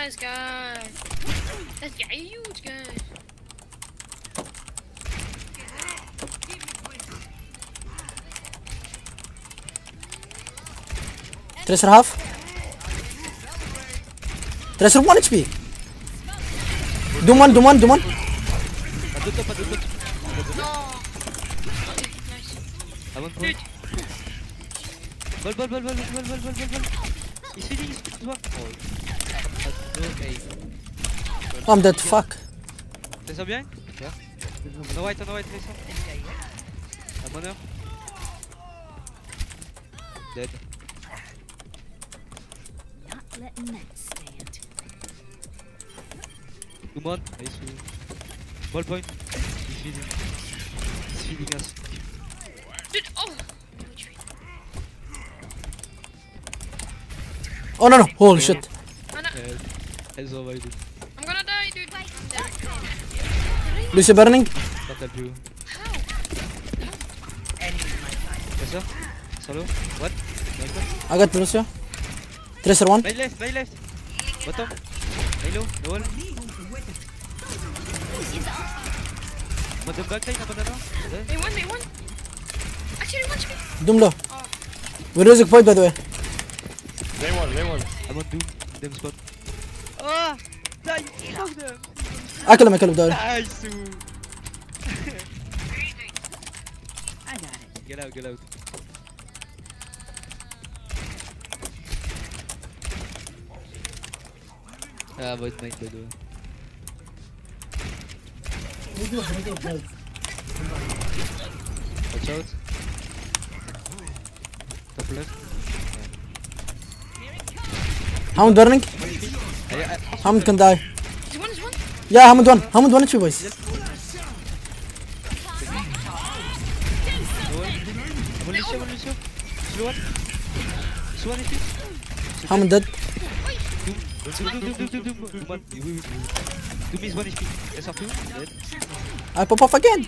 Nice guy. That's huge guy. Tracer half. Tracer 1 HP. Doom 1, Doom 1, Doom 1. Patutup, patutup. No. Okay, nice. I want Dude. Ball, ball, ball, ball, ball, ball, ball, ball, ball. He's feeding, he's feeding. One. Okay. I'm dead, fuck. T'es ça bien? Yeah. On the white, on the white, Tracer. I'm on her. Dead. Not letting that stand. Come on. Nice. Ball point. He's feeding. He's feeding us. Dude, oh. Oh no no, holy shit. I'm, not, I survived. I'm gonna die, dude. I'm dead. Lucy burning. Can't help you. How? Yes. Solo? What? Nice. I got Lucio. Tracer 1. Main left, main left. Bottom. Main low, no wall. Bottom backside, na banana. There. They won, they won. Actually, one HP. Doom low. Oh. We're losing point by the way. Main one, main one. I'm on doom. Them spot. Ah! I kill him, I kill him, don't. Nice! I got it. Get out, get out. Ah, avoid mine by the way. Watch out. Top left. Hammond burning. Hammond can die. Yeah, He's one, he's one. Yeah, Hammond won. Hammond won it, you boys. Hammond dead. I pop off again.